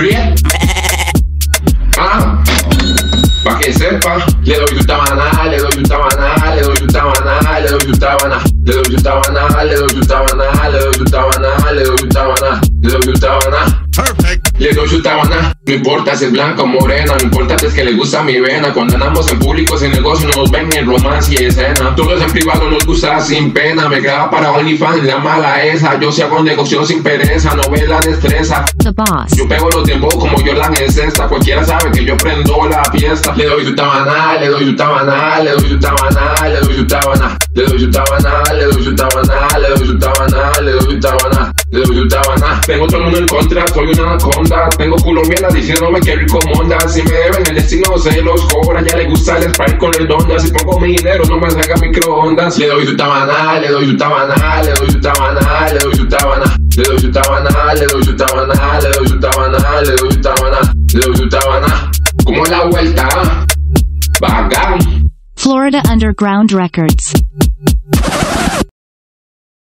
Friet. Ah, pa' que sepa, le doy su tabana, le doy su tabana, le doy su tabana, le doy su tabana, le doy su tabana, le doy su tabana, le doy su tabana, le doy su tabana, le doy su tabana. Le doy su tabana, no importa si es blanca o morena, no importa si es que le gusta mi vena. Cuando andamos en público sin negocio nos ven en romance y escena. Todos en privado nos gusta sin pena, me graba para OnlyFans, la mala esa. Yo si hago negocio sin pereza, no ve la destreza. The boss. Yo pego los tiempos como Jordan en cesta, cualquiera sabe que yo prendo la fiesta. Le doy su tabana, le doy su tabana, le doy su tabana, le doy su tabana, le doy su tabana, le doy Tengo todo el mundo en contra, soy una anaconda. Tengo colombianas diciéndome que rico monda. Si me deben el destino se los cobra. Ya le gusta el spray con el donda. Si pongo mi dinero no me saca microondas. Le doy su tabana, le doy su tabana, le doy su tabana, le doy su tabana. Le doy su tabana, le doy su tabana, le doy su tabana, le doy su tabana, le doy su tabana. Como la vuelta, vagan. Florida Underground Records.